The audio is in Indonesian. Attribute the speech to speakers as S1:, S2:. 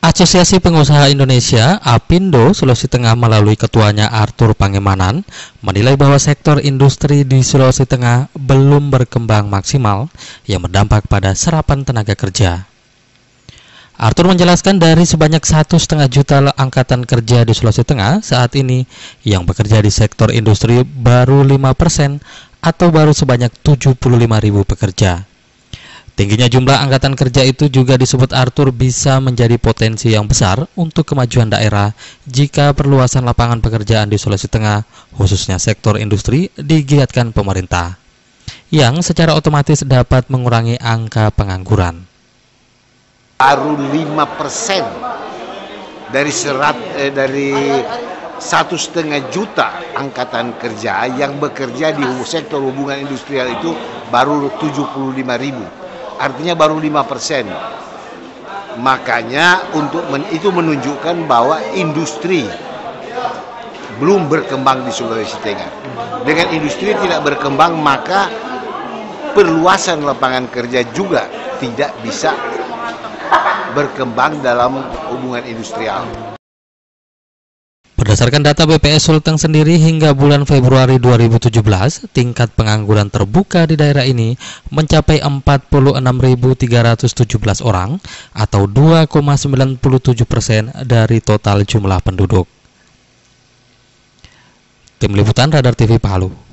S1: Asosiasi Pengusaha Indonesia (APindo) Sulawesi Tengah melalui ketuanya Arthur Pangemanan menilai bahwa sektor industri di Sulawesi Tengah belum berkembang maksimal yang berdampak pada serapan tenaga kerja. Arthur menjelaskan dari sebanyak satu setengah juta angkatan kerja di Sulawesi Tengah saat ini yang bekerja di sektor industri baru 5 persen atau baru sebanyak 75 ribu pekerja. Tingginya jumlah angkatan kerja itu juga disebut Arthur bisa menjadi potensi yang besar untuk kemajuan daerah jika perluasan lapangan pekerjaan di Sulawesi Tengah, khususnya sektor industri, digiatkan pemerintah, yang secara otomatis dapat mengurangi angka pengangguran.
S2: Baru 5% dari serat eh, dari satu setengah juta angkatan kerja yang bekerja di sektor hubungan industrial itu baru 75 ribu artinya baru 5%. Makanya untuk men, itu menunjukkan bahwa industri belum berkembang di Sulawesi Tengah. Dengan industri tidak berkembang maka perluasan lapangan kerja juga tidak bisa berkembang dalam hubungan industrial.
S1: Berdasarkan data BPS Sulteng sendiri hingga bulan Februari 2017, tingkat pengangguran terbuka di daerah ini mencapai 46.317 orang atau 2,97 persen dari total jumlah penduduk. Tim Liputan Radar TV Palu